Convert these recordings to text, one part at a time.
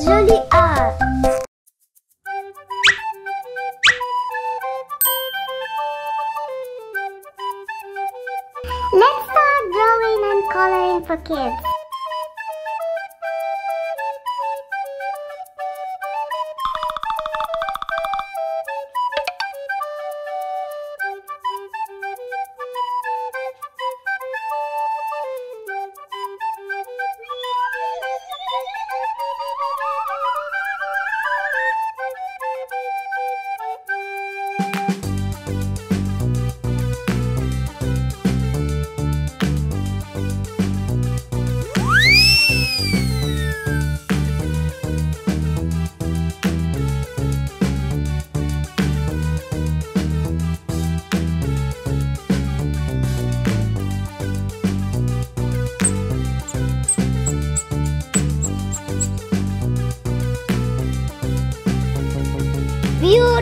joli art. Let's start drawing and coloring for kids.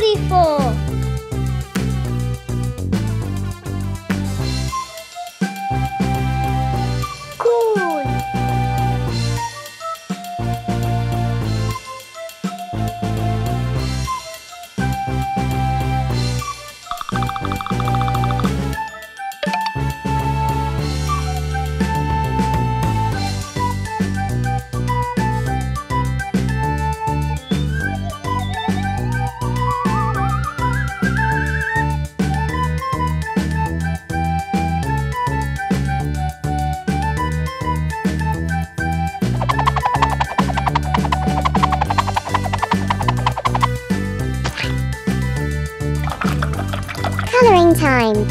Beautiful. Time.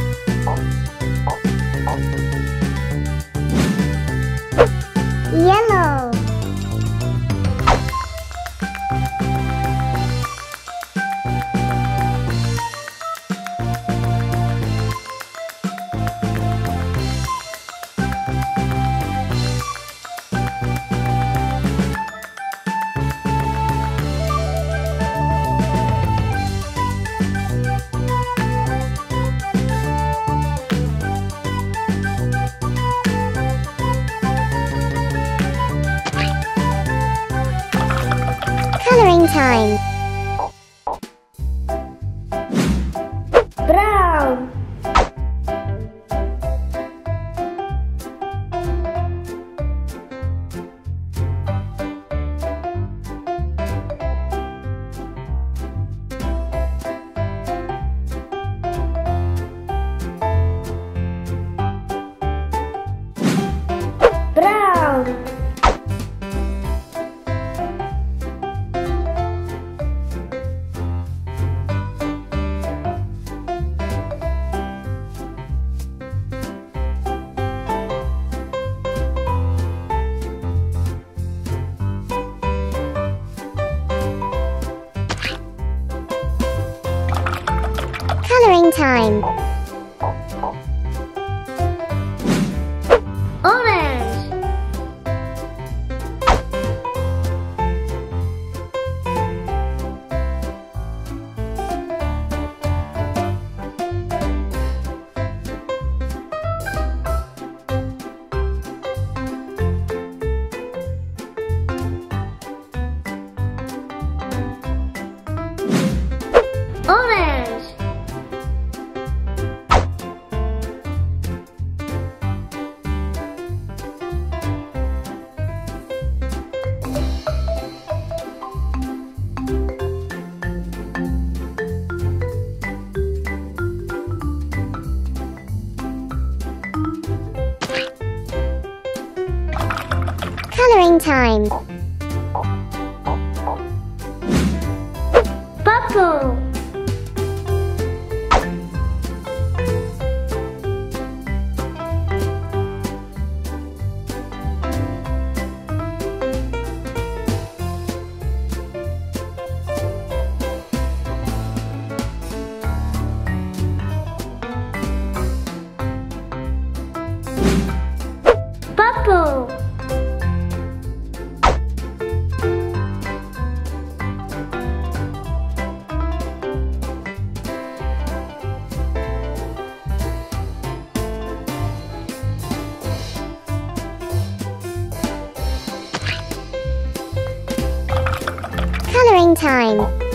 Time. Time. Time. Purple. Time.